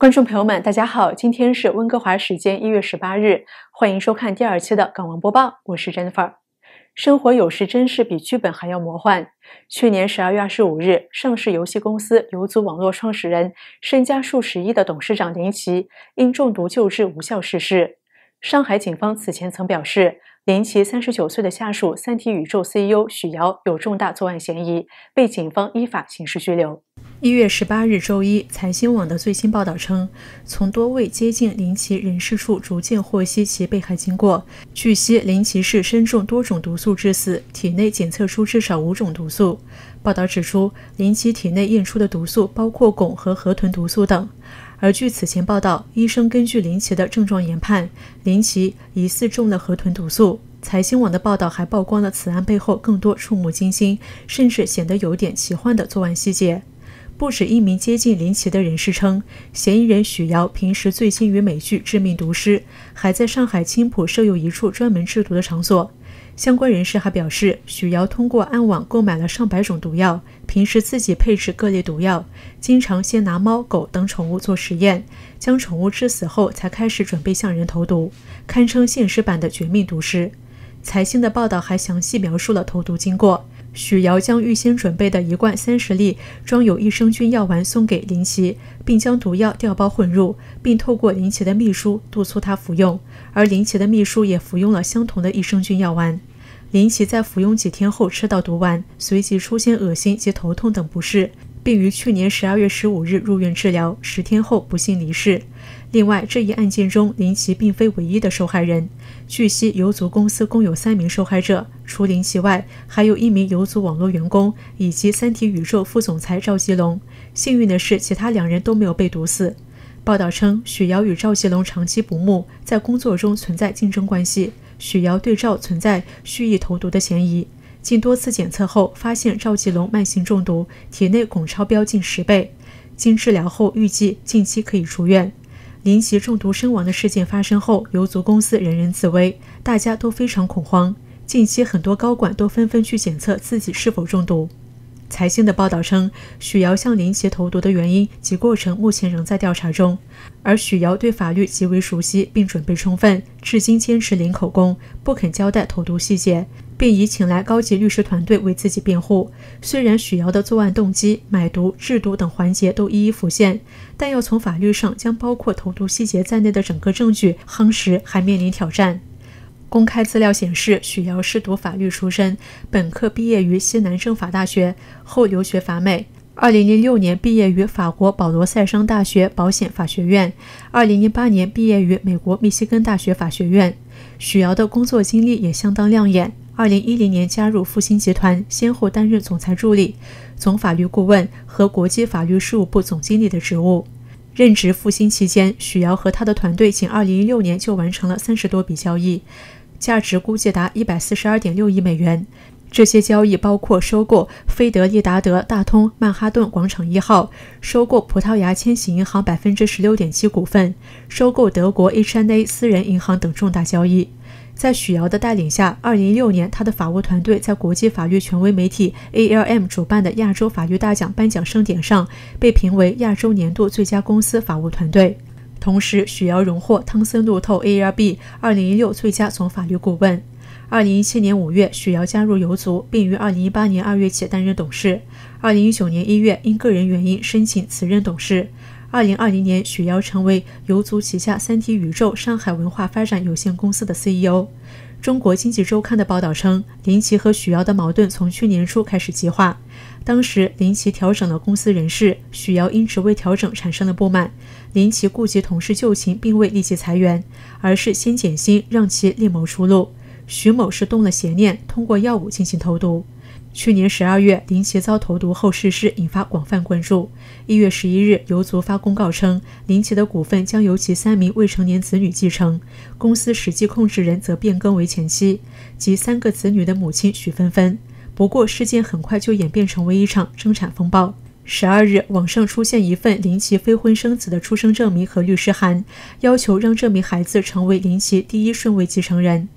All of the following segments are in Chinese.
观众朋友们，大家好，今天是温哥华时间一月十八日，欢迎收看第二期的港闻播报，我是 Jennifer。生活有时真是比剧本还要魔幻。去年十二月二十五日，上市游戏公司游族网络创始人、身家数十亿的董事长林奇因中毒救治无效逝世。上海警方此前曾表示，林奇三十九岁的下属三体宇宙 CEO 许瑶有重大作案嫌疑，被警方依法刑事拘留。一月十八日周一，财新网的最新报道称，从多位接近林奇人士处逐渐获悉其被害经过。据悉，林奇是身中多种毒素致死，体内检测出至少五种毒素。报道指出，林奇体内验出的毒素包括汞和河豚毒素等。而据此前报道，医生根据林奇的症状研判，林奇疑似中了河豚毒素。财新网的报道还曝光了此案背后更多触目惊心，甚至显得有点奇幻的作案细节。不止一名接近林奇的人士称，嫌疑人许瑶平时醉心于美剧《致命毒师》，还在上海青浦设有一处专门制毒的场所。相关人士还表示，许瑶通过暗网购买了上百种毒药，平时自己配置各类毒药，经常先拿猫狗等宠物做实验，将宠物致死后才开始准备向人投毒，堪称现实版的绝命毒师。财新的报道还详细描述了投毒经过。许瑶将预先准备的一罐三十粒装有益生菌药丸送给林奇，并将毒药调包混入，并透过林奇的秘书督促他服用。而林奇的秘书也服用了相同的益生菌药丸。林奇在服用几天后吃到毒丸，随即出现恶心及头痛等不适。并于去年十二月十五日入院治疗，十天后不幸离世。另外，这一案件中，林奇并非唯一的受害人。据悉，游族公司共有三名受害者，除林奇外，还有一名游族网络员工以及三体宇宙副总裁赵吉龙。幸运的是，其他两人都没有被毒死。报道称，许瑶与赵吉龙长期不睦，在工作中存在竞争关系。许瑶对赵存在蓄意投毒的嫌疑。经多次检测后，发现赵继龙慢性中毒，体内汞超标近十倍。经治疗后，预计近期可以出院。林奇中毒身亡的事件发生后，游族公司人人自危，大家都非常恐慌。近期很多高管都纷纷去检测自己是否中毒。财新的报道称，许瑶向林奇投毒的原因及过程目前仍在调查中，而许瑶对法律极为熟悉并准备充分，至今坚持零口供，不肯交代投毒细节，并已请来高级律师团队为自己辩护。虽然许瑶的作案动机、买毒、制毒等环节都一一浮现，但要从法律上将包括投毒细节在内的整个证据夯实，还面临挑战。公开资料显示，许瑶是读法律出身，本科毕业于西南政法大学，后留学法美。二零零六年毕业于法国保罗塞商大学保险法学院，二零零八年毕业于美国密西根大学法学院。许瑶的工作经历也相当亮眼。二零一零年加入复兴集团，先后担任总裁助理、总法律顾问和国际法律事务部总经理的职务。任职复兴期间，许瑶和他的团队仅二零一六年就完成了三十多笔交易。价值估计达一百四十二点六亿美元。这些交易包括收购菲德利达德大通曼哈顿广场一号，收购葡萄牙千禧银行百分之十六点七股份，收购德国 HNA 私人银行等重大交易。在许瑶的带领下，二零一六年，他的法务团队在国际法律权威媒体 ALM 主办的亚洲法律大奖颁奖盛典上，被评为亚洲年度最佳公司法务团队。同时，许瑶荣获汤森路透 ARB 二零一六最佳总法律顾问。二零一七年五月，许瑶加入游族，并于二零一八年二月起担任董事。二零一九年一月，因个人原因申请辞任董事。二零二零年，许瑶成为游族旗下三体宇宙上海文化发展有限公司的 CEO。中国经济周刊的报道称，林奇和许瑶的矛盾从去年初开始激化。当时，林奇调整了公司人事，许瑶因职位调整产生了不满。林奇顾及同事旧情，并未立即裁员，而是先减薪，让其另谋出路。徐某是动了邪念，通过药物进行投毒。去年十二月，林奇遭投毒后逝世，引发广泛关注。一月十一日，游族发公告称，林奇的股份将由其三名未成年子女继承，公司实际控制人则变更为前妻及三个子女的母亲许芬芬。不过，事件很快就演变成为一场争产风暴。十二日，网上出现一份林奇非婚生子的出生证明和律师函，要求让这名孩子成为林奇第一顺位继承人。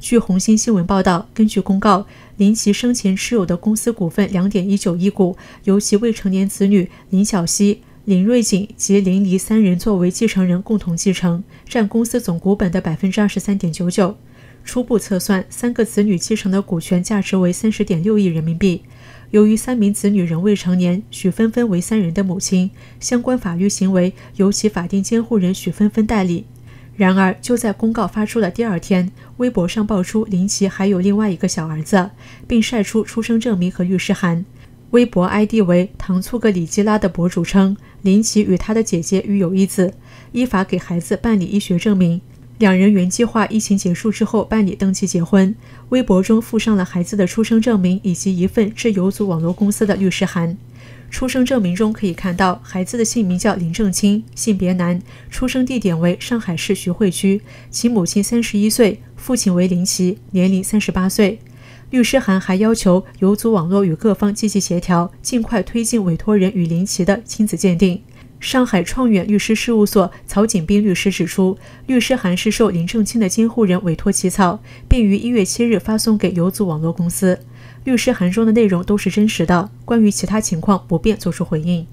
据红星新闻报道，根据公告，林奇生前持有的公司股份两点一九亿股由其未成年子女林小溪、林瑞锦及林黎三人作为继承人共同继承，占公司总股本的百分之二十三点九九。初步测算，三个子女继承的股权价值为三十点六亿人民币。由于三名子女仍未成年，许芬芬为三人的母亲，相关法律行为由其法定监护人许芬芬代理。然而，就在公告发出的第二天，微博上爆出林奇还有另外一个小儿子，并晒出出生证明和律师函。微博 ID 为“糖醋个里基拉”的博主称，林奇与他的姐姐育有一子，依法给孩子办理医学证明。两人原计划疫情结束之后办理登记结婚。微博中附上了孩子的出生证明以及一份致游族网络公司的律师函。出生证明中可以看到，孩子的姓名叫林正清，性别男，出生地点为上海市徐汇区，其母亲三十一岁，父亲为林奇，年龄三十八岁。律师函还要求游族网络与各方积极协调，尽快推进委托人与林奇的亲子鉴定。上海创远律师事务所曹景斌律师指出，律师函是受林正清的监护人委托起草，并于一月七日发送给游族网络公司。律师函中的内容都是真实的，关于其他情况不便作出回应。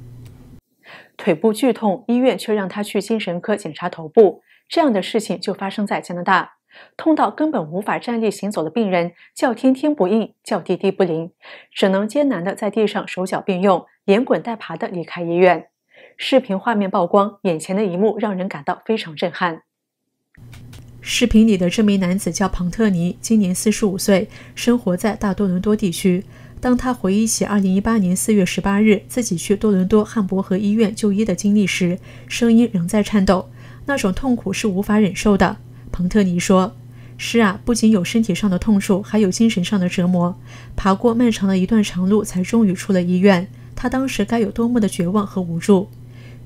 腿部剧痛，医院却让他去精神科检查头部，这样的事情就发生在加拿大。痛到根本无法站立行走的病人，叫天天不应，叫地地不灵，只能艰难的在地上手脚并用，连滚带爬的离开医院。视频画面曝光，眼前的一幕让人感到非常震撼。视频里的这名男子叫庞特尼，今年四十五岁，生活在大多伦多地区。当他回忆起二零一八年四月十八日自己去多伦多汉伯河医院就医的经历时，声音仍在颤抖，那种痛苦是无法忍受的。庞特尼说：“是啊，不仅有身体上的痛处，还有精神上的折磨。爬过漫长的一段长路，才终于出了医院。他当时该有多么的绝望和无助。”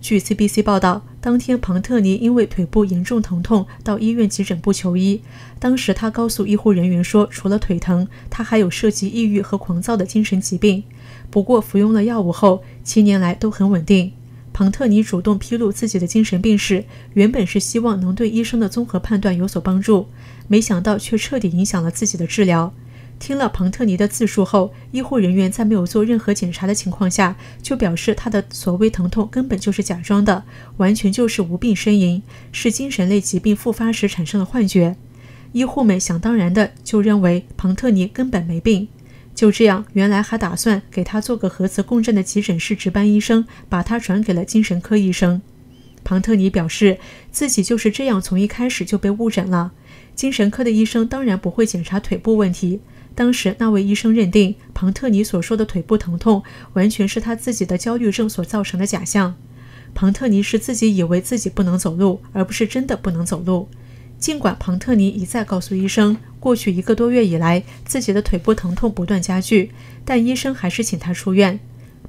据 CBC 报道，当天庞特尼因为腿部严重疼痛到医院急诊部求医。当时他告诉医护人员说，除了腿疼，他还有涉及抑郁和狂躁的精神疾病。不过服用了药物后，七年来都很稳定。庞特尼主动披露自己的精神病史，原本是希望能对医生的综合判断有所帮助，没想到却彻底影响了自己的治疗。听了庞特尼的自述后，医护人员在没有做任何检查的情况下，就表示他的所谓疼痛根本就是假装的，完全就是无病呻吟，是精神类疾病复发时产生的幻觉。医护们想当然的就认为庞特尼根本没病。就这样，原来还打算给他做个核磁共振的急诊室值班医生，把他转给了精神科医生。庞特尼表示，自己就是这样从一开始就被误诊了。精神科的医生当然不会检查腿部问题。当时那位医生认定庞特尼所说的腿部疼痛完全是他自己的焦虑症所造成的假象。庞特尼是自己以为自己不能走路，而不是真的不能走路。尽管庞特尼一再告诉医生，过去一个多月以来自己的腿部疼痛不断加剧，但医生还是请他出院。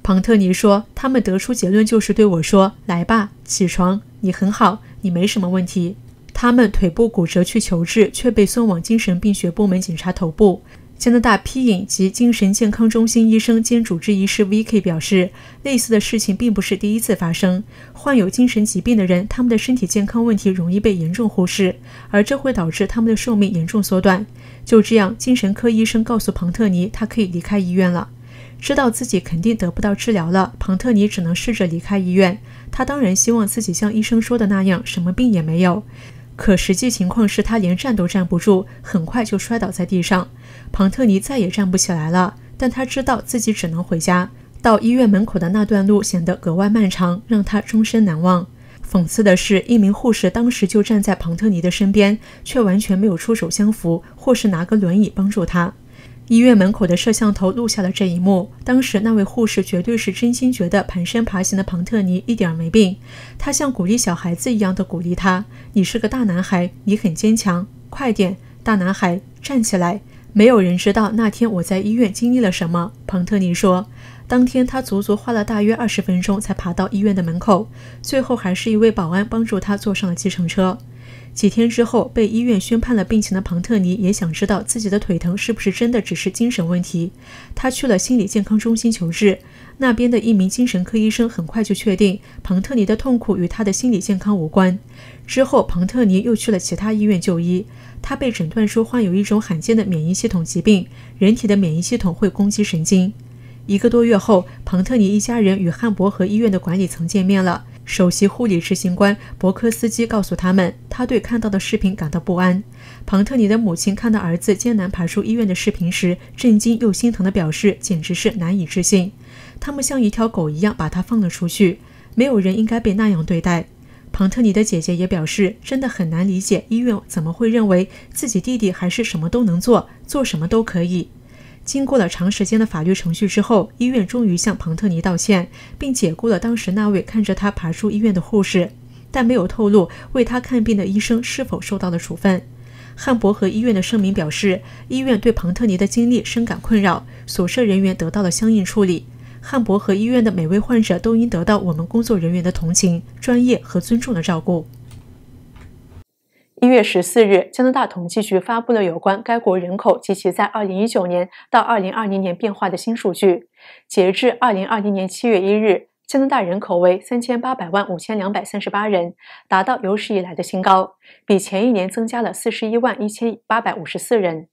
庞特尼说：“他们得出结论就是对我说，来吧，起床，你很好，你没什么问题。”他们腿部骨折去求治，却被送往精神病学部门检查头部。加拿大皮影及精神健康中心医生兼主治医师 V.K. 表示，类似的事情并不是第一次发生。患有精神疾病的人，他们的身体健康问题容易被严重忽视，而这会导致他们的寿命严重缩短。就这样，精神科医生告诉庞特尼，他可以离开医院了。知道自己肯定得不到治疗了，庞特尼只能试着离开医院。他当然希望自己像医生说的那样，什么病也没有。可实际情况是他连站都站不住，很快就摔倒在地上。庞特尼再也站不起来了，但他知道自己只能回家。到医院门口的那段路显得格外漫长，让他终身难忘。讽刺的是，一名护士当时就站在庞特尼的身边，却完全没有出手相扶，或是拿个轮椅帮助他。医院门口的摄像头录下了这一幕。当时那位护士绝对是真心觉得蹒跚爬行的庞特尼一点没病，他像鼓励小孩子一样的鼓励他：“你是个大男孩，你很坚强，快点，大男孩，站起来。”没有人知道那天我在医院经历了什么。庞特尼说，当天他足足花了大约二十分钟才爬到医院的门口，最后还是一位保安帮助他坐上了计程车。几天之后，被医院宣判了病情的庞特尼也想知道自己的腿疼是不是真的只是精神问题。他去了心理健康中心求治，那边的一名精神科医生很快就确定庞特尼的痛苦与他的心理健康无关。之后，庞特尼又去了其他医院就医，他被诊断出患有一种罕见的免疫系统疾病，人体的免疫系统会攻击神经。一个多月后，庞特尼一家人与汉伯河医院的管理层见面了。首席护理执行官博科斯基告诉他们，他对看到的视频感到不安。庞特尼的母亲看到儿子艰难爬出医院的视频时，震惊又心疼地表示：“简直是难以置信！他们像一条狗一样把他放了出去，没有人应该被那样对待。”庞特尼的姐姐也表示：“真的很难理解，医院怎么会认为自己弟弟还是什么都能做，做什么都可以。”经过了长时间的法律程序之后，医院终于向庞特尼道歉，并解雇了当时那位看着他爬出医院的护士，但没有透露为他看病的医生是否受到了处分。汉伯和医院的声明表示，医院对庞特尼的经历深感困扰，所涉人员得到了相应处理。汉伯和医院的每位患者都应得到我们工作人员的同情、专业和尊重的照顾。一月十四日，加拿大统计局发布了有关该国人口及其在二零一九年到二零二零年变化的新数据。截至二零二零年七月一日，加拿大人口为三千八百万五千两百三十八人，达到有史以来的新高，比前一年增加了四十一万一千八百五十四人。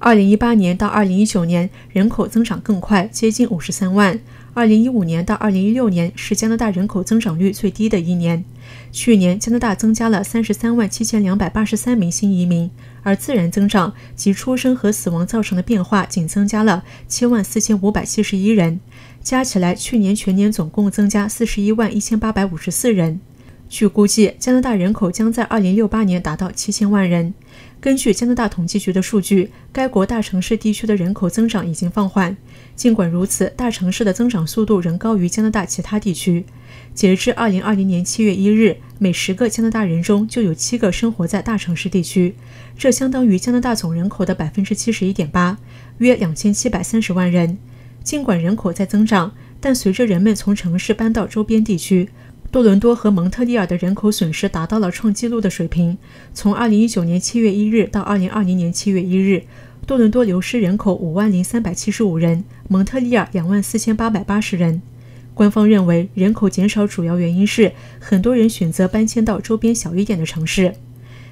二零一八年到二零一九年，人口增长更快，接近五十三万。二零一五年到二零一六年是加拿大人口增长率最低的一年。去年，加拿大增加了三十三万七千两百八十三名新移民，而自然增长及出生和死亡造成的变化仅增加了七万四千五百七十一人，加起来去年全年总共增加四十一万一千八百五十四人。据估计，加拿大人口将在二零六八年达到七千万人。根据加拿大统计局的数据，该国大城市地区的人口增长已经放缓。尽管如此，大城市的增长速度仍高于加拿大其他地区。截至二零二零年七月一日，每十个加拿大人中就有七个生活在大城市地区，这相当于加拿大总人口的百分之七十一点八，约两千七百三十万人。尽管人口在增长，但随着人们从城市搬到周边地区，多伦多和蒙特利尔的人口损失达到了创纪录的水平。从2019年7月1日到2020年7月1日，多伦多流失人口5万零三百七十五人，蒙特利尔2万四千八百八十人。官方认为，人口减少主要原因是很多人选择搬迁到周边小一点的城市。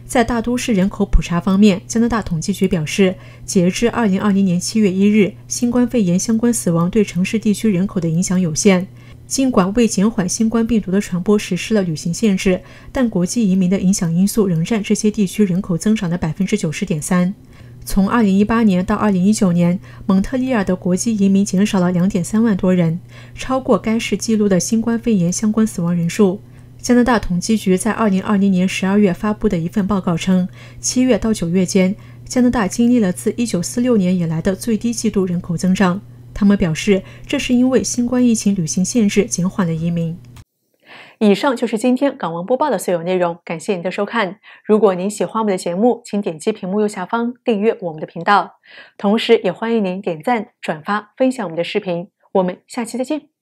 在大都市人口普查方面，加拿大统计局表示，截至2020年7月1日，新冠肺炎相关死亡对城市地区人口的影响有限。尽管为减缓新冠病毒的传播实施了旅行限制，但国际移民的影响因素仍占这些地区人口增长的百分之九十点三。从二零一八年到二零一九年，蒙特利尔的国际移民减少了两点三万多人，超过该市记录的新冠肺炎相关死亡人数。加拿大统计局在二零二零年十二月发布的一份报告称，七月到九月间，加拿大经历了自一九四六年以来的最低季度人口增长。他们表示，这是因为新冠疫情旅行限制减缓了移民。以上就是今天港闻播报的所有内容，感谢您的收看。如果您喜欢我们的节目，请点击屏幕右下方订阅我们的频道，同时也欢迎您点赞、转发、分享我们的视频。我们下期再见。